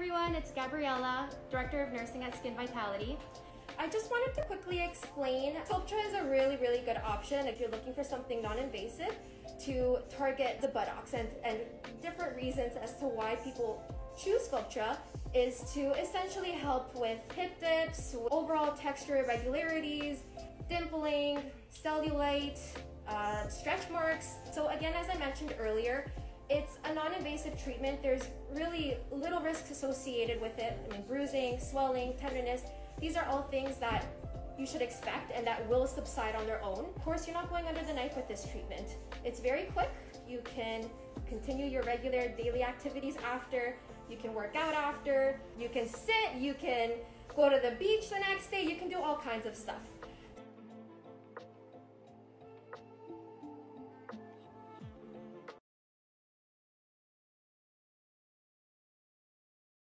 everyone, it's Gabriella, Director of Nursing at Skin Vitality. I just wanted to quickly explain Sculptra is a really, really good option if you're looking for something non-invasive to target the buttocks and, and different reasons as to why people choose Sculptra is to essentially help with hip dips, overall texture irregularities, dimpling, cellulite, uh, stretch marks. So again, as I mentioned earlier, it's a non-invasive treatment. There's really little risk associated with it. I mean, bruising, swelling, tenderness, these are all things that you should expect and that will subside on their own. Of course, you're not going under the knife with this treatment. It's very quick. You can continue your regular daily activities after. You can work out after. You can sit. You can go to the beach the next day. You can do all kinds of stuff.